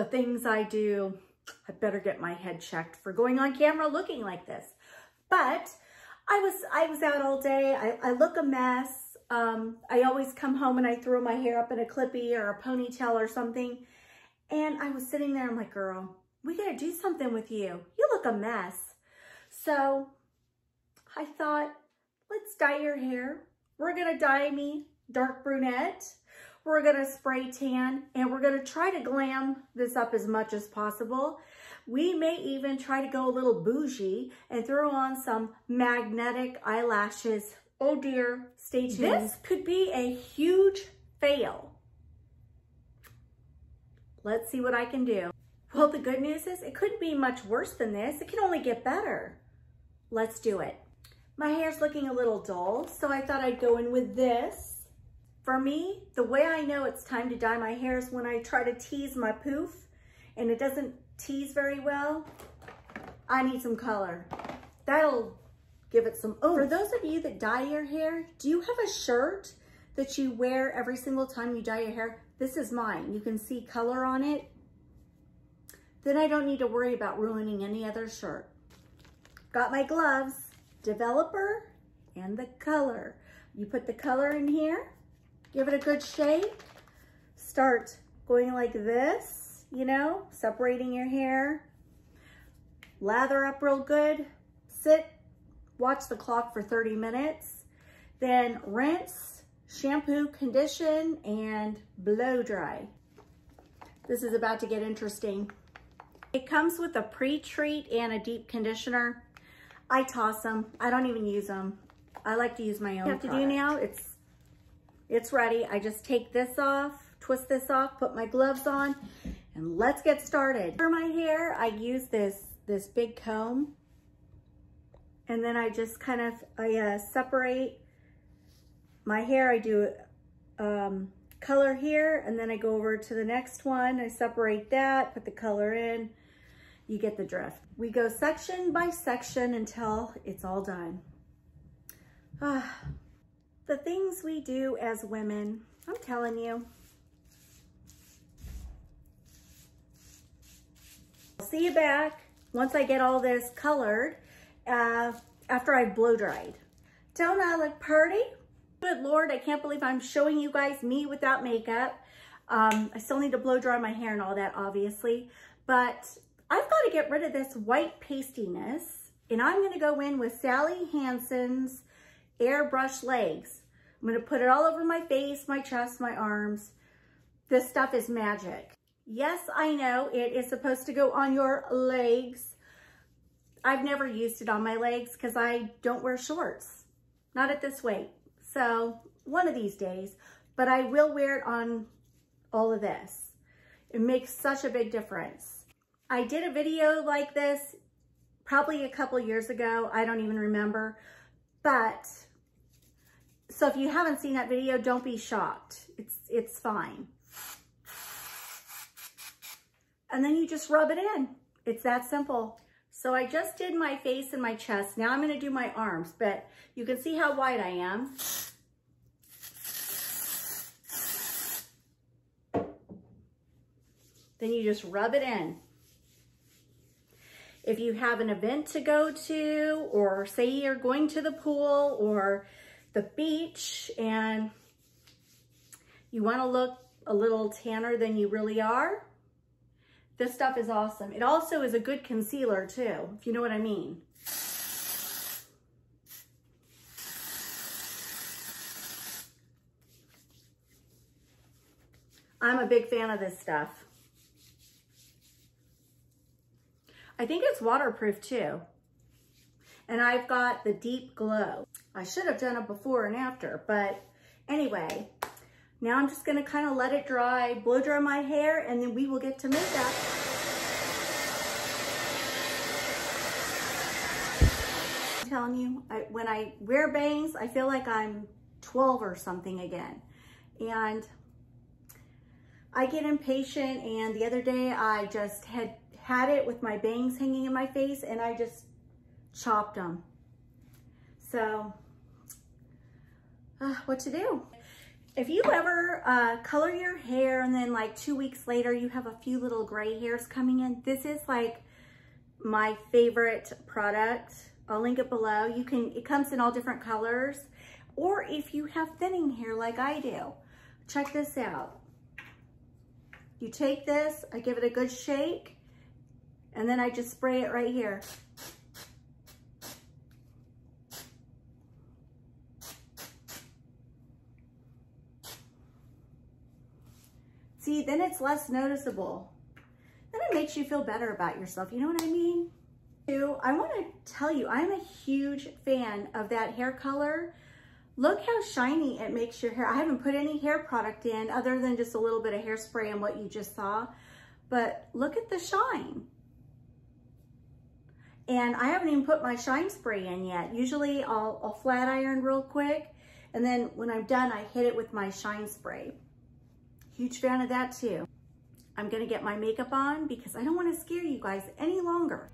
the things I do, I better get my head checked for going on camera looking like this. But I was, I was out all day. I, I look a mess. Um, I always come home and I throw my hair up in a clippy or a ponytail or something. And I was sitting there, I'm like, girl, we gotta do something with you. You look a mess. So I thought, let's dye your hair. We're gonna dye me dark brunette. We're gonna spray tan and we're gonna try to glam this up as much as possible. We may even try to go a little bougie and throw on some magnetic eyelashes. Oh dear, stay tuned. This could be a huge fail. Let's see what I can do. Well, the good news is it couldn't be much worse than this. It can only get better. Let's do it. My hair's looking a little dull, so I thought I'd go in with this. For me, the way I know it's time to dye my hair is when I try to tease my poof and it doesn't tease very well. I need some color. That'll give it some oomph. For those of you that dye your hair, do you have a shirt that you wear every single time you dye your hair? This is mine. You can see color on it. Then I don't need to worry about ruining any other shirt. Got my gloves, developer, and the color. You put the color in here, give it a good shake, start going like this, you know, separating your hair, lather up real good, sit, watch the clock for 30 minutes, then rinse, shampoo, condition, and blow dry. This is about to get interesting. It comes with a pre-treat and a deep conditioner. I toss them. I don't even use them. I like to use my own You have product. to do now, it's, it's ready. I just take this off, twist this off, put my gloves on, and let's get started. For my hair, I use this, this big comb. And then I just kind of, I uh, separate my hair. I do um, color here, and then I go over to the next one. I separate that, put the color in, you get the drift. We go section by section until it's all done. Ah, the things we do as women, I'm telling you. I'll see you back once I get all this colored uh, after I've blow dried. Don't I look pretty? Good Lord, I can't believe I'm showing you guys me without makeup. Um, I still need to blow dry my hair and all that, obviously. But I've got to get rid of this white pastiness and I'm going to go in with Sally Hansen's airbrush legs. I'm to put it all over my face, my chest, my arms. This stuff is magic. Yes, I know it is supposed to go on your legs. I've never used it on my legs because I don't wear shorts, not at this weight. So one of these days, but I will wear it on all of this. It makes such a big difference. I did a video like this probably a couple years ago. I don't even remember. But, so if you haven't seen that video, don't be shocked. It's, it's fine. And then you just rub it in. It's that simple. So I just did my face and my chest. Now I'm going to do my arms, but you can see how wide I am. Then you just rub it in. If you have an event to go to, or say you're going to the pool or the beach and you wanna look a little tanner than you really are, this stuff is awesome. It also is a good concealer too, if you know what I mean. I'm a big fan of this stuff. I think it's waterproof too. And I've got the Deep Glow. I should have done it before and after, but anyway, now I'm just gonna kind of let it dry, blow dry my hair, and then we will get to makeup. I'm telling you, I, when I wear bangs, I feel like I'm 12 or something again. And I get impatient and the other day I just had had it with my bangs hanging in my face and I just chopped them. So, uh, what to do? If you ever uh, color your hair and then like two weeks later you have a few little gray hairs coming in, this is like my favorite product. I'll link it below. You can, it comes in all different colors. Or if you have thinning hair like I do, check this out. You take this, I give it a good shake, and then I just spray it right here. See, then it's less noticeable. Then it makes you feel better about yourself. You know what I mean? I want to tell you, I'm a huge fan of that hair color. Look how shiny it makes your hair. I haven't put any hair product in other than just a little bit of hairspray and what you just saw. But look at the shine. And I haven't even put my shine spray in yet. Usually I'll, I'll flat iron real quick. And then when I'm done, I hit it with my shine spray. Huge fan of that too. I'm gonna get my makeup on because I don't wanna scare you guys any longer.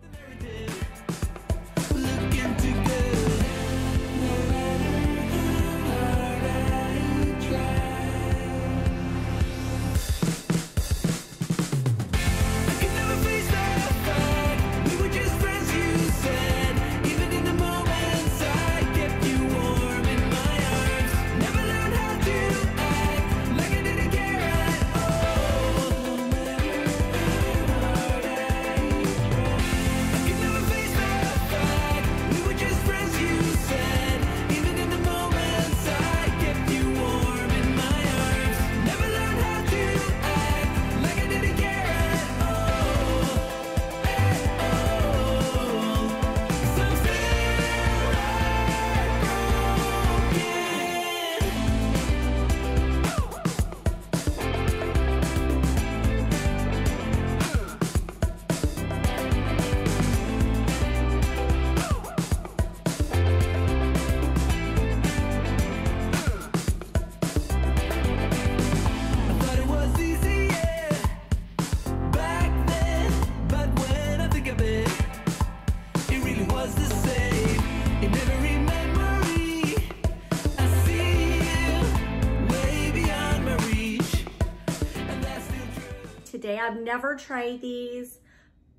I've never tried these,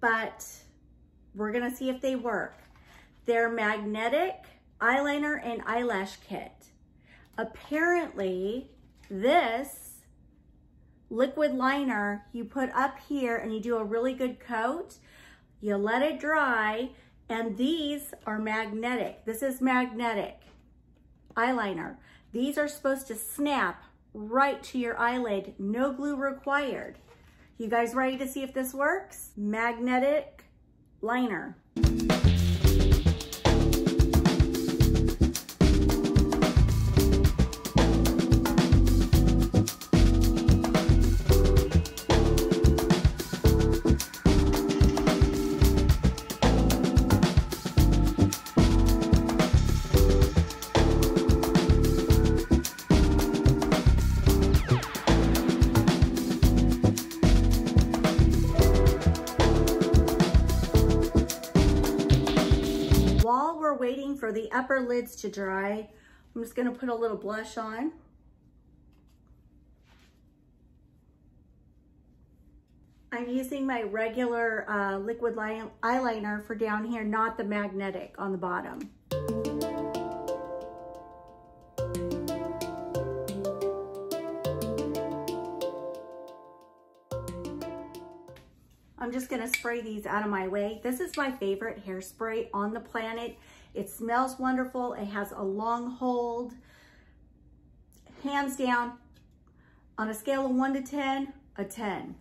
but we're gonna see if they work. They're magnetic eyeliner and eyelash kit. Apparently, this liquid liner you put up here and you do a really good coat, you let it dry, and these are magnetic. This is magnetic eyeliner. These are supposed to snap right to your eyelid, no glue required. You guys ready to see if this works? Magnetic liner. Upper lids to dry, I'm just gonna put a little blush on. I'm using my regular uh, liquid eyeliner for down here, not the magnetic on the bottom. I'm just gonna spray these out of my way. This is my favorite hairspray on the planet. It smells wonderful. It has a long hold. Hands down, on a scale of one to 10, a 10.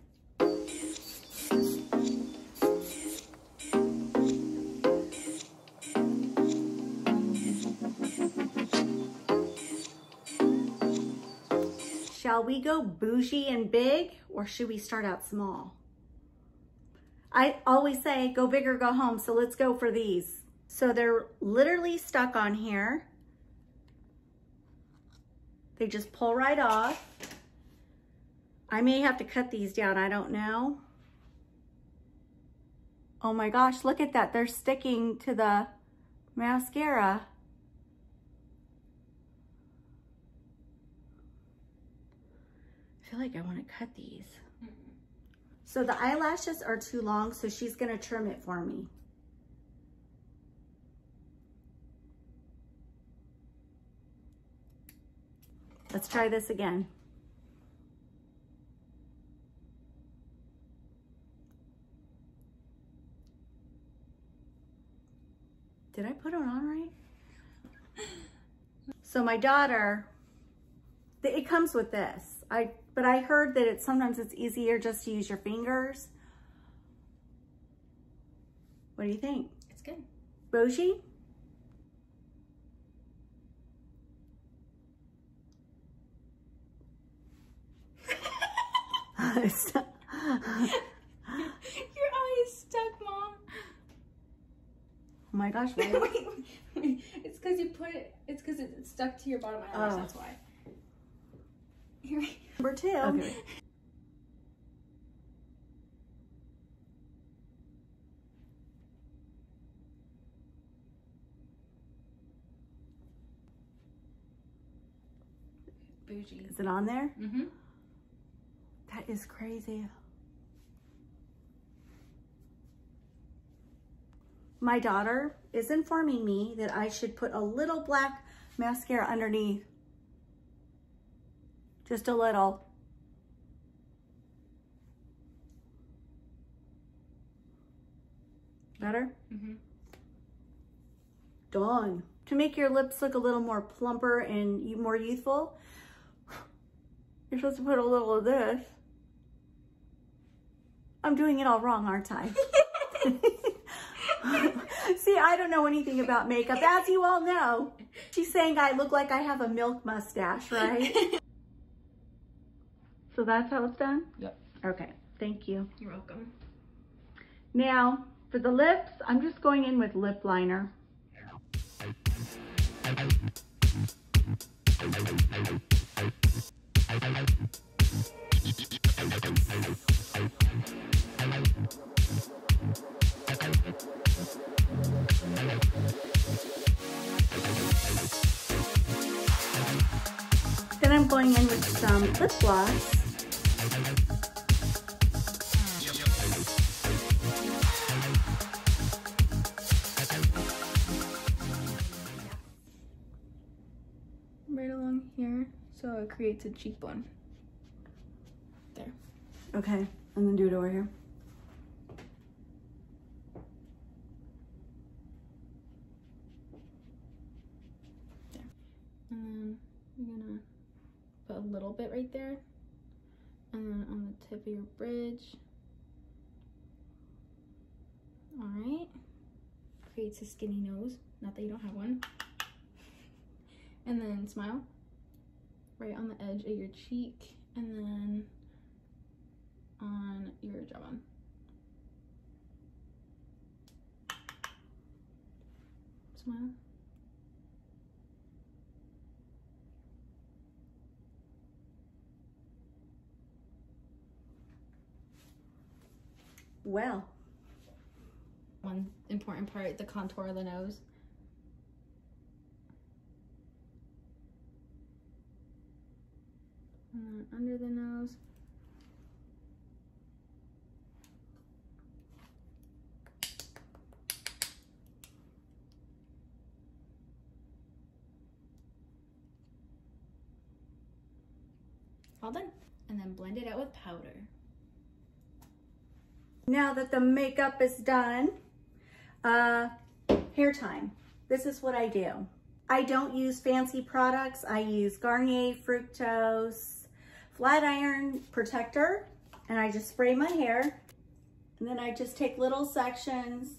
Shall we go bougie and big or should we start out small? I always say go big or go home, so let's go for these. So they're literally stuck on here. They just pull right off. I may have to cut these down, I don't know. Oh my gosh, look at that. They're sticking to the mascara. I feel like I want to cut these. Mm-hmm. So the eyelashes are too long, so she's going to trim it for me. Let's try this again. Did I put it on right? So my daughter, it comes with this. I But I heard that it's sometimes it's easier just to use your fingers. What do you think? It's good. Bougie? Your eye is stuck, Mom. Oh my gosh, wait, wait, wait. It's because you put it, it's because it's stuck to your bottom eyelash, oh. that's why. Here. Number two. Okay. Bougie. Is it on there? Mm-hmm. That is crazy. My daughter is informing me that I should put a little black mascara underneath. Just a little. Better? Mm-hmm. Done. To make your lips look a little more plumper and more youthful, you're supposed to put a little of this. I'm doing it all wrong, aren't I? See, I don't know anything about makeup, as you all know. She's saying I look like I have a milk mustache, right? so that's how it's done? Yep. Okay, thank you. You're welcome. Now, for the lips, I'm just going in with lip liner. Then I'm going in with some lip gloss. Right along here, so it creates a cheekbone. There. Okay, and then do it over here. There. And then you're gonna put a little bit right there. And then on the tip of your bridge. All right. Creates a skinny nose. Not that you don't have one. And then smile. Right on the edge of your cheek. And then on your jawbone. Smile. well. One important part, the contour of the nose. And then under the nose. All done. And then blend it out with powder. Now that the makeup is done, uh, hair time. This is what I do. I don't use fancy products. I use Garnier Fructis Flat Iron Protector, and I just spray my hair. And then I just take little sections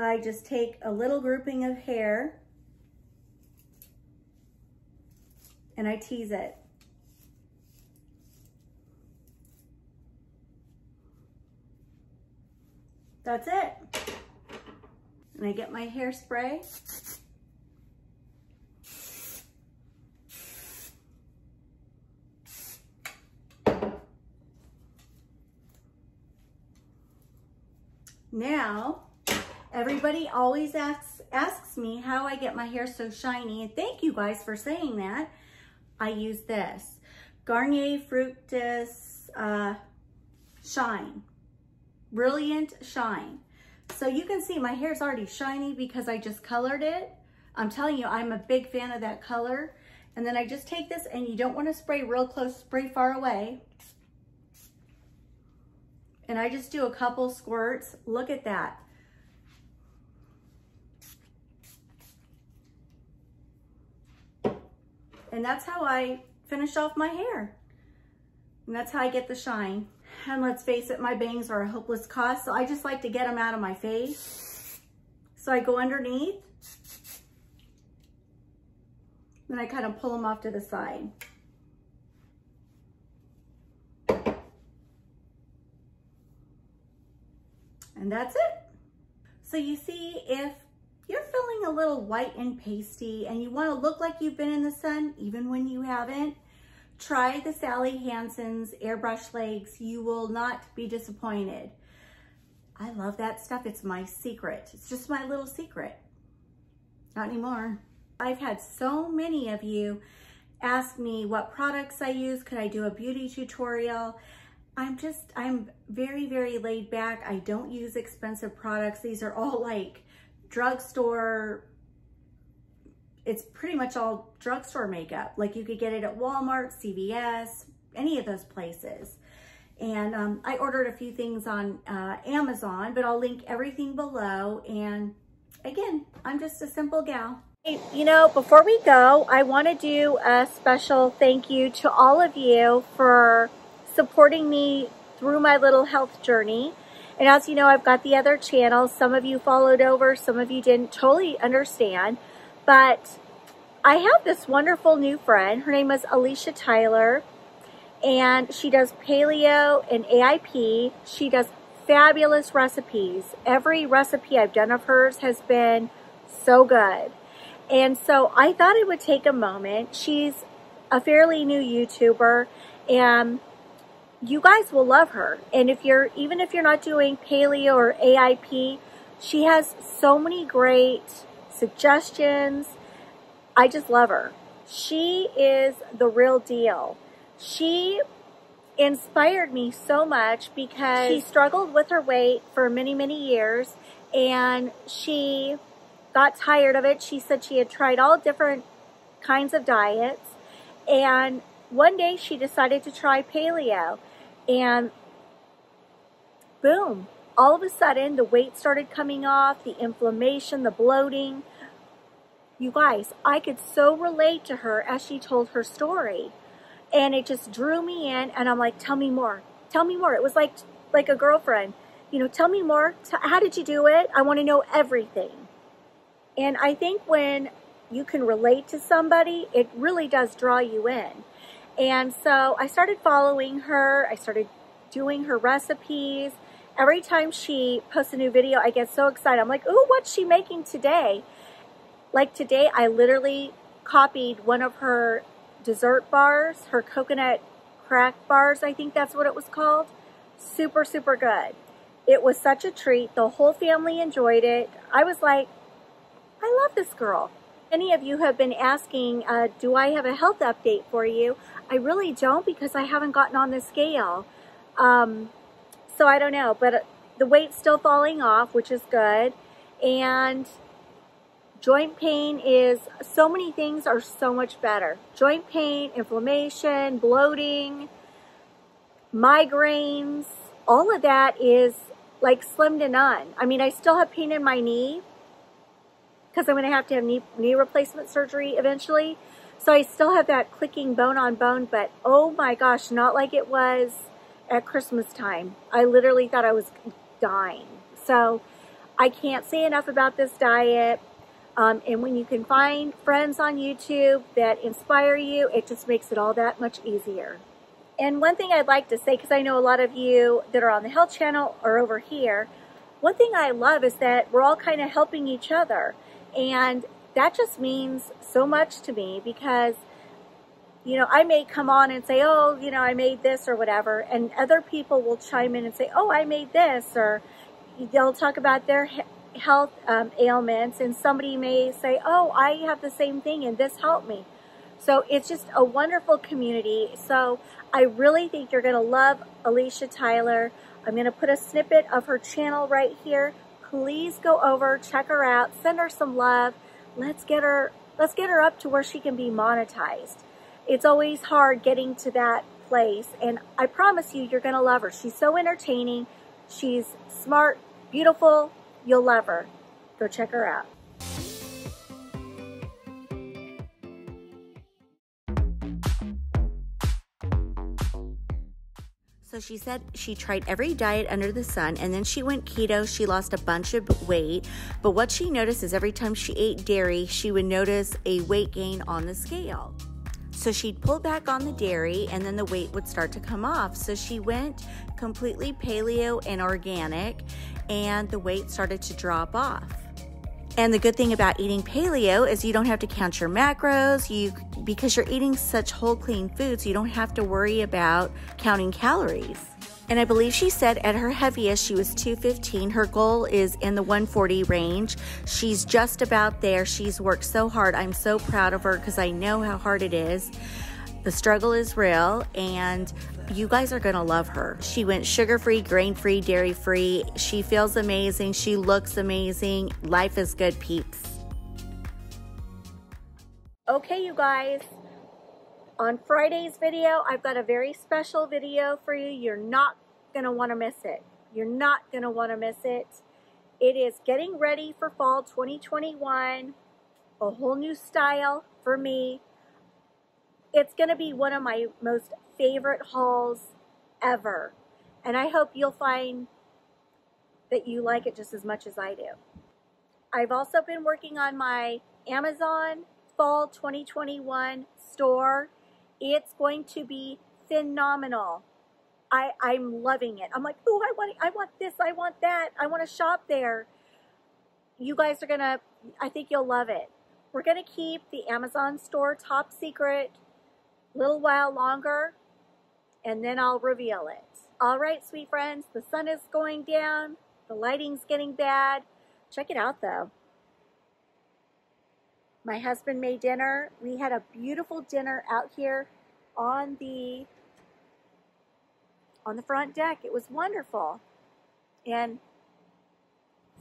I just take a little grouping of hair and I tease it. That's it. And I get my hairspray. Now, everybody always asks, asks me how I get my hair so shiny. And thank you guys for saying that. I use this. Garnier Fructis uh, Shine. Brilliant Shine. So you can see my hair's already shiny because I just colored it. I'm telling you, I'm a big fan of that color. And then I just take this and you don't want to spray real close, spray far away. And I just do a couple squirts. Look at that. And that's how I finish off my hair. And that's how I get the shine. And let's face it, my bangs are a hopeless cause, so I just like to get them out of my face. So I go underneath. Then I kind of pull them off to the side. And that's it. So you see, if you're feeling a little white and pasty and you want to look like you've been in the sun, even when you haven't, try the Sally Hansen's Airbrush Legs. You will not be disappointed. I love that stuff. It's my secret. It's just my little secret. Not anymore. I've had so many of you ask me what products I use. Could I do a beauty tutorial? I'm just, I'm very, very laid back. I don't use expensive products. These are all like drugstore, it's pretty much all drugstore makeup. Like you could get it at Walmart, CVS, any of those places. And um, I ordered a few things on uh, Amazon, but I'll link everything below. And again, I'm just a simple gal. You know, before we go, I want to do a special thank you to all of you for supporting me through my little health journey. And as you know, I've got the other channels. Some of you followed over, some of you didn't totally understand. But I have this wonderful new friend. Her name is Alicia Tyler. And she does paleo and AIP. She does fabulous recipes. Every recipe I've done of hers has been so good. And so I thought it would take a moment. She's a fairly new YouTuber and you guys will love her. And if you're, even if you're not doing paleo or AIP, she has so many great suggestions. I just love her. She is the real deal. She inspired me so much because she struggled with her weight for many, many years and she got tired of it. She said she had tried all different kinds of diets and one day she decided to try paleo and boom, all of a sudden the weight started coming off, the inflammation, the bloating. You guys, I could so relate to her as she told her story. And it just drew me in and I'm like, tell me more. Tell me more. It was like like a girlfriend. You know, tell me more. How did you do it? I want to know everything. And I think when you can relate to somebody, it really does draw you in. And so I started following her. I started doing her recipes. Every time she posts a new video, I get so excited. I'm like, ooh, what's she making today? Like today, I literally copied one of her dessert bars, her coconut crack bars, I think that's what it was called. Super, super good. It was such a treat. The whole family enjoyed it. I was like, I love this girl. Many of you have been asking, uh, do I have a health update for you? I really don't because I haven't gotten on the scale. Um, so I don't know, but the weight's still falling off, which is good. And joint pain is, so many things are so much better. Joint pain, inflammation, bloating, migraines, all of that is like slim to none. I mean, I still have pain in my knee, because I'm going to have to have knee, knee replacement surgery eventually. So I still have that clicking bone on bone, but oh my gosh, not like it was at Christmas time. I literally thought I was dying. So I can't say enough about this diet. Um, and when you can find friends on YouTube that inspire you, it just makes it all that much easier. And one thing I'd like to say, because I know a lot of you that are on the health channel are over here, one thing I love is that we're all kind of helping each other. And that just means so much to me because, you know, I may come on and say, oh, you know, I made this or whatever. And other people will chime in and say, oh, I made this or, they'll talk about their health um, ailments and somebody may say, oh, I have the same thing and this helped me. So it's just a wonderful community. So I really think you're going to love Alicia Tyler. I'm going to put a snippet of her channel right here. Please go over, check her out, send her some love. Let's get her, let's get her up to where she can be monetized. It's always hard getting to that place. And I promise you, you're going to love her. She's so entertaining. She's smart, beautiful. You'll love her. Go check her out. She said she tried every diet under the sun and then she went keto. She lost a bunch of weight. But what she noticed is every time she ate dairy, she would notice a weight gain on the scale. So she'd pull back on the dairy and then the weight would start to come off. So she went completely paleo and organic and the weight started to drop off. And the good thing about eating paleo is you don't have to count your macros, you because you're eating such whole clean foods, you don't have to worry about counting calories. And I believe she said at her heaviest she was 215. Her goal is in the 140 range. She's just about there. She's worked so hard. I'm so proud of her because I know how hard it is. The struggle is real and you guys are to love her. She went sugar free, grain free, dairy free. She feels amazing. She looks amazing. Life is good, peeps. Okay, you guys. On Friday's video, I've got a very special video for you. You're not want to miss it. You're not want to miss it. It is getting ready for fall 2021. A whole new style for me. It's going to be one of my most favorite hauls ever. And I hope you'll find that you like it just as much as I do. I've also been working on my Amazon Fall 2021 store. It's going to be phenomenal. I, I'm loving it. I'm like, oh, I want, I want this, I want that, I want to shop there. You guys are gonna, I think you'll love it. We're gonna keep the Amazon store top secret little while longer and then I'll reveal it. All right, sweet friends, the sun is going down. The lighting's getting bad. Check it out, though. My husband made dinner. We had a beautiful dinner out here on the on the front deck. It was wonderful. And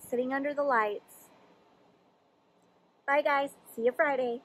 sitting under the lights. Bye, guys. See you Friday.